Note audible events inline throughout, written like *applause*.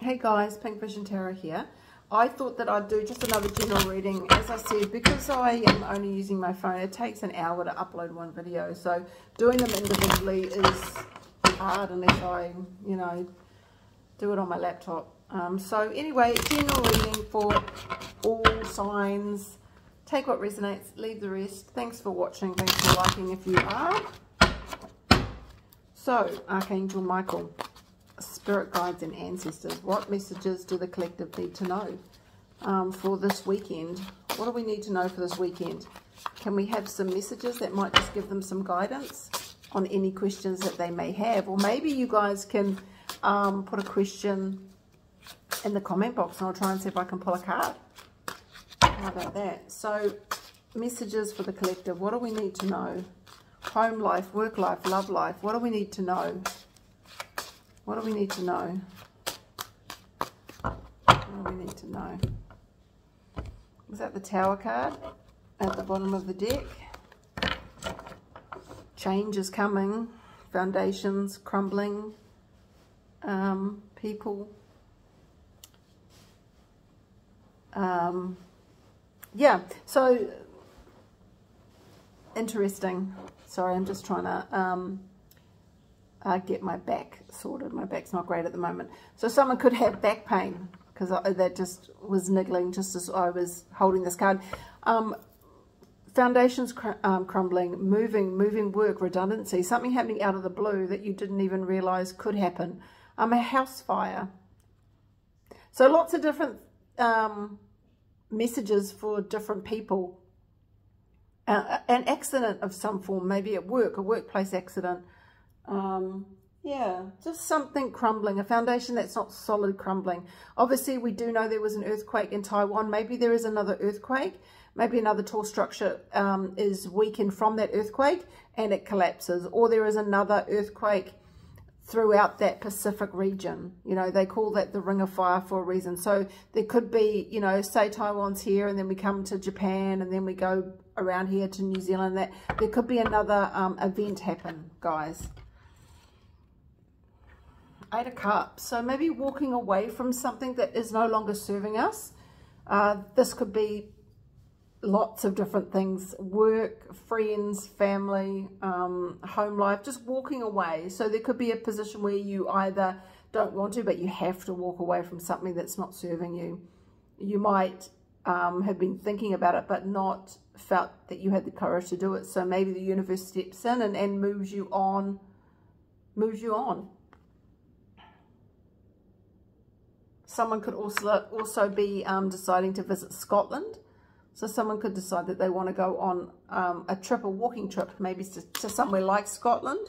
Hey guys, Pink Vision Tarot here. I thought that I'd do just another general reading. As I said, because I am only using my phone, it takes an hour to upload one video. So doing them individually is hard unless I, you know, do it on my laptop. Um, so anyway, general reading for all signs. Take what resonates, leave the rest. Thanks for watching. Thanks for liking if you are. So, Archangel Michael, Spirit Guides and Ancestors, what messages do the collective need to know um, for this weekend? What do we need to know for this weekend? Can we have some messages that might just give them some guidance on any questions that they may have? Or maybe you guys can um, put a question in the comment box and I'll try and see if I can pull a card. How about that? So, messages for the collective. What do we need to know? Home life, work life, love life. What do we need to know? What do we need to know? What do we need to know? Is that the Tower card at the bottom of the deck? Change is coming. Foundations crumbling. Um, people. Um, yeah, so interesting. Sorry, I'm just trying to um, uh, get my back sorted. My back's not great at the moment. So someone could have back pain because that just was niggling just as I was holding this card. Um, foundations cr um, crumbling, moving, moving work, redundancy, something happening out of the blue that you didn't even realize could happen. Um, a house fire. So lots of different um, messages for different people. Uh, an accident of some form, maybe at work, a workplace accident. Um, yeah, just something crumbling, a foundation that's not solid crumbling. Obviously, we do know there was an earthquake in Taiwan. Maybe there is another earthquake. Maybe another tall structure um, is weakened from that earthquake and it collapses. Or there is another earthquake throughout that Pacific region. You know, they call that the ring of fire for a reason. So there could be, you know, say Taiwan's here and then we come to Japan and then we go around here to New Zealand. That There could be another um, event happen, guys. Eight of Cups. So maybe walking away from something that is no longer serving us. Uh, this could be lots of different things, work, friends, family, um, home life, just walking away. So there could be a position where you either don't want to, but you have to walk away from something that's not serving you. You might um, have been thinking about it, but not felt that you had the courage to do it. So maybe the universe steps in and, and moves you on, moves you on. Someone could also also be um, deciding to visit Scotland so someone could decide that they want to go on um, a trip, a walking trip, maybe to, to somewhere like Scotland.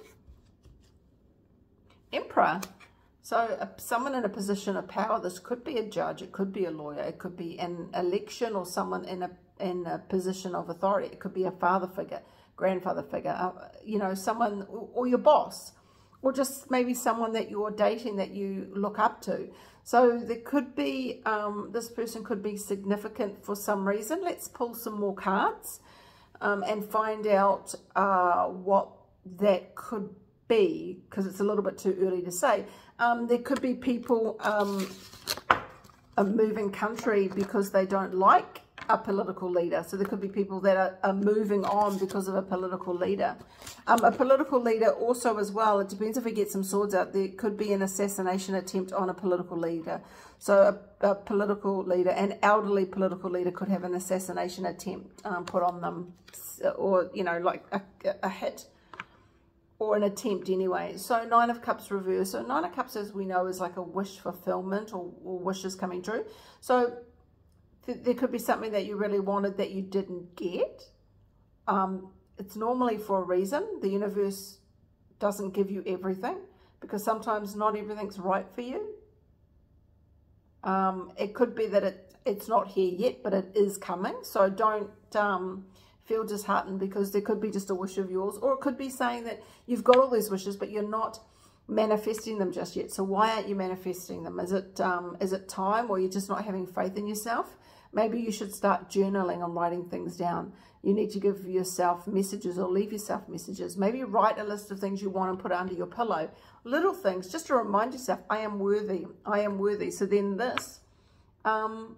Emperor. So someone in a position of power, this could be a judge, it could be a lawyer, it could be an election or someone in a, in a position of authority. It could be a father figure, grandfather figure, uh, you know, someone, or, or your boss, or just maybe someone that you're dating that you look up to. So there could be, um, this person could be significant for some reason. Let's pull some more cards um, and find out uh, what that could be, because it's a little bit too early to say. Um, there could be people um, moving country because they don't like a political leader. So there could be people that are, are moving on because of a political leader. Um, a political leader also as well, it depends if we get some swords out, there could be an assassination attempt on a political leader. So a, a political leader, an elderly political leader could have an assassination attempt um, put on them or, you know, like a, a hit or an attempt anyway. So Nine of Cups reverse. So Nine of Cups, as we know, is like a wish fulfillment or, or wishes coming true. So there could be something that you really wanted that you didn't get. Um, it's normally for a reason. The universe doesn't give you everything because sometimes not everything's right for you. Um, it could be that it, it's not here yet, but it is coming. So don't um, feel disheartened because there could be just a wish of yours. Or it could be saying that you've got all these wishes, but you're not manifesting them just yet. So why aren't you manifesting them? Is it um, is it time or you're just not having faith in yourself? Maybe you should start journaling and writing things down. You need to give yourself messages or leave yourself messages. Maybe write a list of things you want and put under your pillow. Little things, just to remind yourself, I am worthy. I am worthy. So then this um,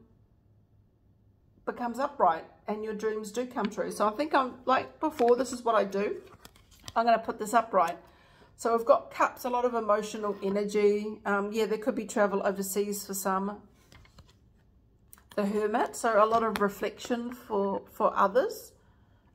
becomes upright and your dreams do come true. So I think I'm, like before, this is what I do. I'm going to put this upright. So we've got cups, a lot of emotional energy. Um, yeah, there could be travel overseas for some. The Hermit, so a lot of reflection for, for others.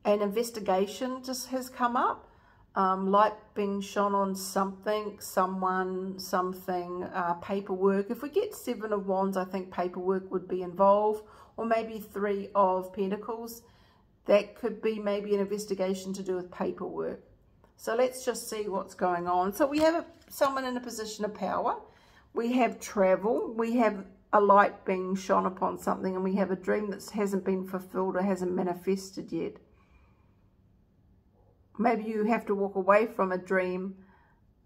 And investigation just has come up. Um, light being shone on something, someone, something, uh, paperwork. If we get Seven of Wands, I think paperwork would be involved. Or maybe Three of Pentacles. That could be maybe an investigation to do with paperwork. So let's just see what's going on. So we have a, someone in a position of power. We have travel. We have a light being shone upon something and we have a dream that hasn't been fulfilled or hasn't manifested yet. Maybe you have to walk away from a dream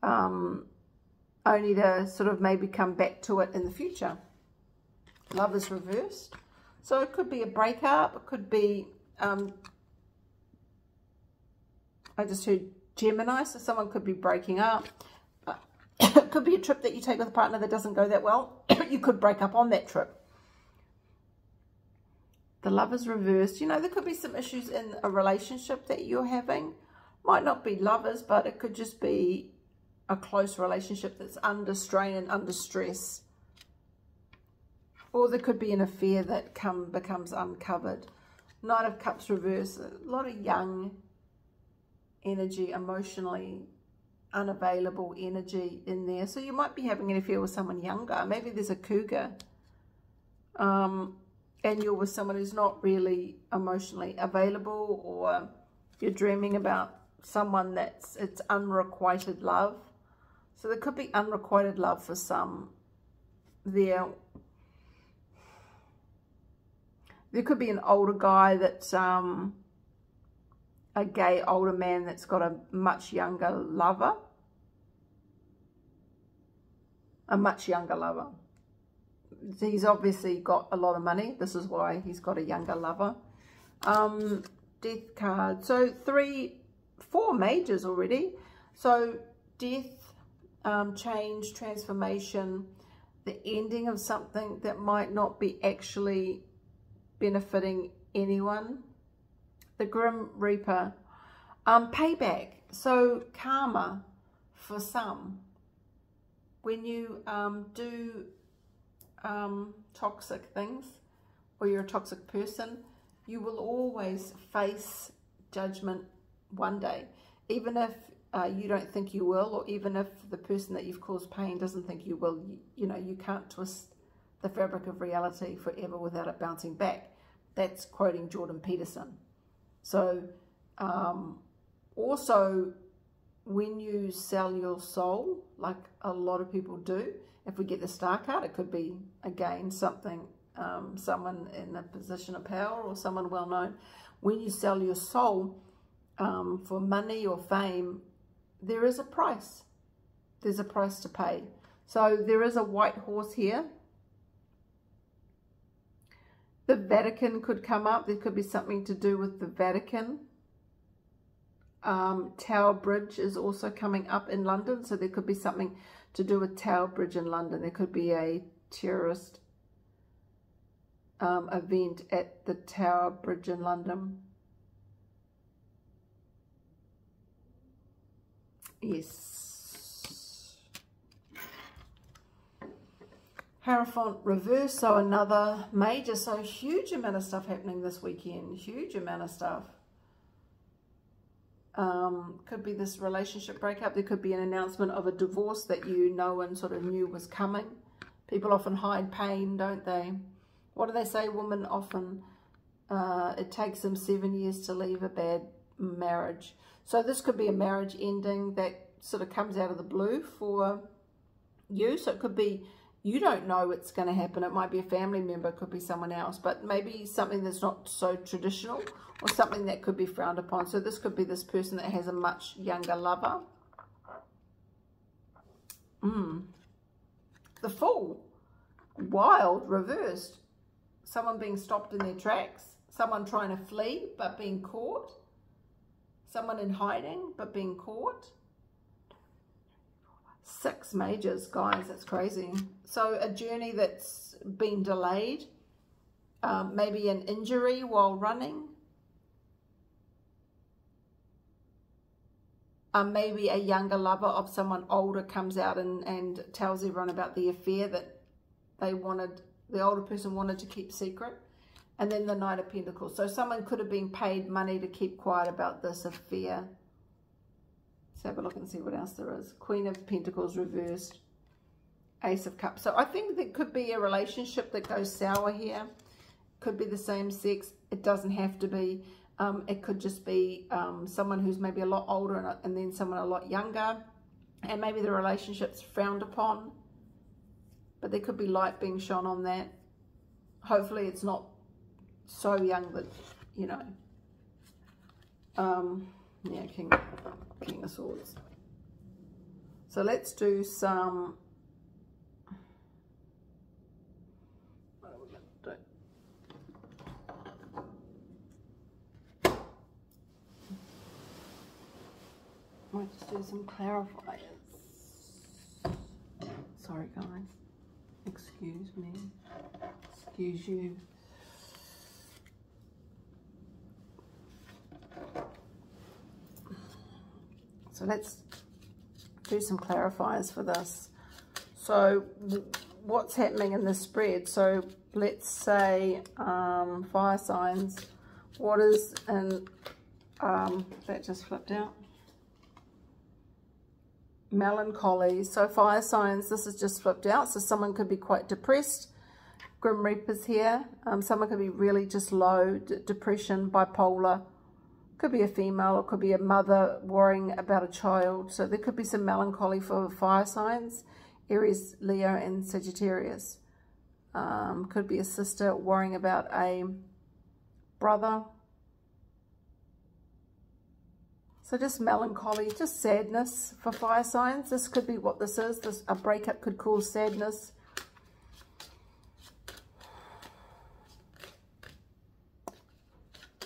um, only to sort of maybe come back to it in the future. Love is reversed. So it could be a breakup. It could be, um, I just heard Gemini, so someone could be breaking up. It *coughs* could be a trip that you take with a partner that doesn't go that well. *coughs* you could break up on that trip. The love is reversed. You know, there could be some issues in a relationship that you're having. Might not be lovers, but it could just be a close relationship that's under strain and under stress. Or there could be an affair that come becomes uncovered. Knight of Cups reverse. A lot of young energy, emotionally unavailable energy in there. So you might be having an affair with someone younger. Maybe there's a cougar. Um, and you're with someone who's not really emotionally available or you're dreaming about someone that's it's unrequited love. So there could be unrequited love for some there. There could be an older guy that's um, a gay older man that's got a much younger lover. A much younger lover. He's obviously got a lot of money. This is why he's got a younger lover. Um, death card. So three, four majors already. So death, um, change, transformation, the ending of something that might not be actually benefiting anyone the Grim Reaper. Um, payback, so karma for some. When you um, do um, toxic things or you're a toxic person, you will always face judgment one day. Even if uh, you don't think you will, or even if the person that you've caused pain doesn't think you will, you, you know, you can't twist the fabric of reality forever without it bouncing back. That's quoting Jordan Peterson. So um, also when you sell your soul, like a lot of people do, if we get the star card, it could be, again, something, um, someone in a position of power or someone well known. When you sell your soul um, for money or fame, there is a price. There's a price to pay. So there is a white horse here the Vatican could come up. There could be something to do with the Vatican. Um, Tower Bridge is also coming up in London. So there could be something to do with Tower Bridge in London. There could be a terrorist um, event at the Tower Bridge in London. Yes. Hierophant reverse, so another major, so huge amount of stuff happening this weekend, huge amount of stuff. Um, could be this relationship breakup, there could be an announcement of a divorce that you know and sort of knew was coming. People often hide pain, don't they? What do they say? Women often, uh, it takes them seven years to leave a bad marriage. So this could be a marriage ending that sort of comes out of the blue for you. So it could be you don't know what's going to happen. It might be a family member, it could be someone else, but maybe something that's not so traditional or something that could be frowned upon. So this could be this person that has a much younger lover. Mm. The Fool. Wild, reversed. someone being stopped in their tracks, someone trying to flee but being caught, someone in hiding but being caught. Six majors, guys, that's crazy. So a journey that's been delayed, um, maybe an injury while running, um, maybe a younger lover of someone older comes out and, and tells everyone about the affair that they wanted, the older person wanted to keep secret. And then the Knight of Pentacles. So someone could have been paid money to keep quiet about this affair. Let's have a look and see what else there is. Queen of Pentacles reversed. Ace of Cups. So I think there could be a relationship that goes sour here. Could be the same sex. It doesn't have to be. Um, it could just be um, someone who's maybe a lot older and, and then someone a lot younger. And maybe the relationship's frowned upon. But there could be light being shone on that. Hopefully it's not so young that, you know. Um, yeah, King, King of Swords. So let's do some Do? Might just do some clarifiers. Sorry guys. Excuse me. Excuse you. So let's do some clarifiers for this. So what's happening in the spread? So let's say um, fire signs. What is in, um, that just flipped out melancholy. So fire signs, this is just flipped out. So someone could be quite depressed. Grim Reapers here. Um, someone could be really just low, depression, bipolar. Could be a female or could be a mother worrying about a child. So there could be some melancholy for fire signs. Aries, Leo, and Sagittarius. Um, could be a sister worrying about a brother So just melancholy, just sadness for fire signs. This could be what this is. This A breakup could cause sadness.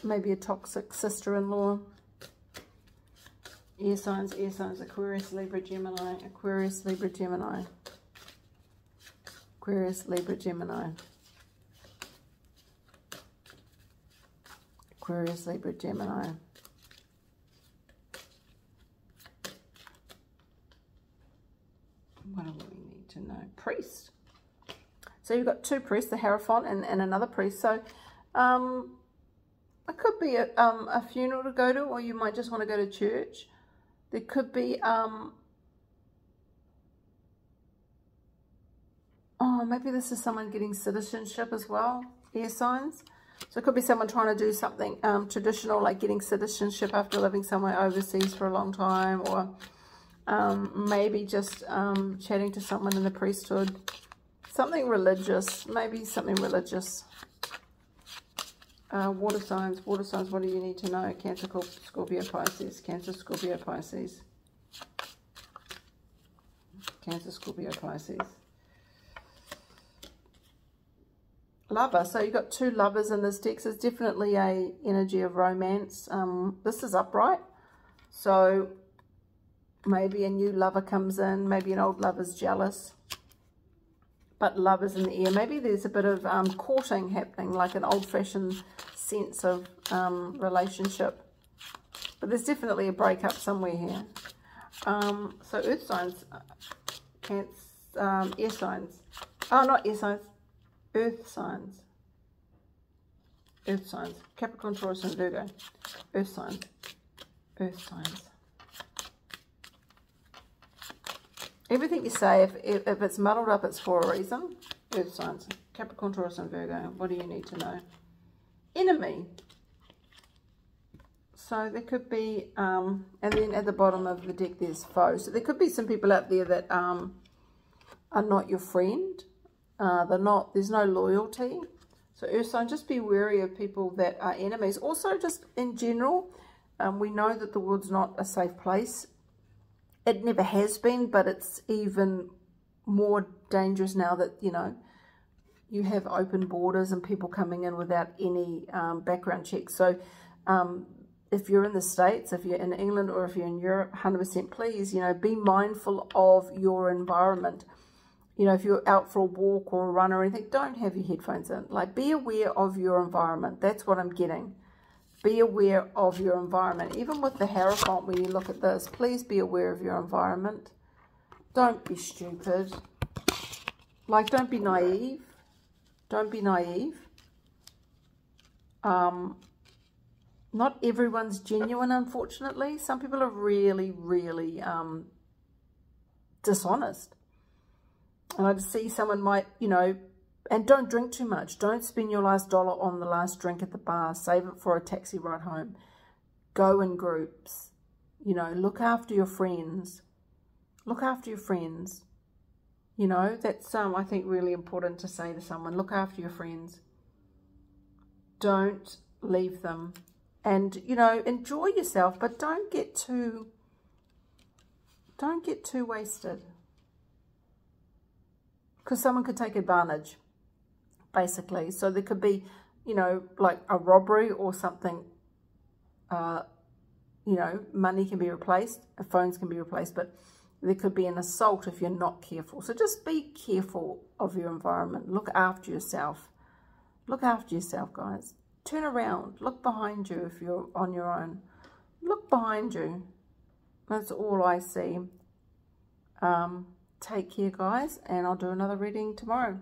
Maybe a toxic sister-in-law. Air signs, air signs, Aquarius, Libra, Gemini, Aquarius, Libra, Gemini. Aquarius, Libra, Gemini. Aquarius, Libra, Gemini. what do we need to know? Priest. So you've got two priests, the Hierophant and, and another priest. So um, could be a, um, a funeral to go to, or you might just want to go to church. There could be, um, oh, maybe this is someone getting citizenship as well, air signs. So it could be someone trying to do something um, traditional, like getting citizenship after living somewhere overseas for a long time, or um, maybe just um, chatting to someone in the priesthood. Something religious, maybe something religious. Uh, water signs, water signs, what do you need to know? Cancer, Scorpio, Pisces, Cancer, Scorpio, Pisces. Cancer, Scorpio, Pisces. Lover, so you've got two lovers in this deck. It's definitely a energy of romance. Um, this is upright. So Maybe a new lover comes in. Maybe an old lover's jealous. But love is in the air. Maybe there's a bit of um, courting happening, like an old-fashioned sense of um, relationship. But there's definitely a breakup somewhere here. Um, so earth signs, uh, cancer, um, air signs. Oh, not air signs, earth signs. Earth signs. Capricorn, Taurus, and Virgo. Earth signs. Earth signs. Everything you say, if, if, it's muddled up, it's for a reason. Earth signs, Capricorn, Taurus, and Virgo. What do you need to know? Enemy. So there could be, um, and then at the bottom of the deck there's foe. So there could be some people out there that um, are not your friend. Uh, they're not, there's no loyalty. So Earth sign, just be wary of people that are enemies. Also, just in general, um, we know that the world's not a safe place it never has been, but it's even more dangerous now that, you know, you have open borders and people coming in without any um, background checks. So um, if you're in the States, if you're in England or if you're in Europe, 100% please, you know, be mindful of your environment. You know, if you're out for a walk or a run or anything, don't have your headphones in. Like, be aware of your environment. That's what I'm getting. Be aware of your environment. Even with the Hierophant, when you look at this, please be aware of your environment. Don't be stupid. Like, don't be naive. Don't be naive. Um, not everyone's genuine, unfortunately. Some people are really, really um, dishonest. And I see someone might, you know, and don't drink too much. Don't spend your last dollar on the last drink at the bar. Save it for a taxi ride home. Go in groups. You know, look after your friends. Look after your friends. You know, that's, um, I think, really important to say to someone. Look after your friends. Don't leave them and you know enjoy yourself but don't get too don't get too wasted because someone could take advantage basically so there could be you know like a robbery or something uh you know money can be replaced phones can be replaced but there could be an assault if you're not careful so just be careful of your environment look after yourself look after yourself guys Turn around. Look behind you if you're on your own. Look behind you. That's all I see. Um, take care, guys, and I'll do another reading tomorrow.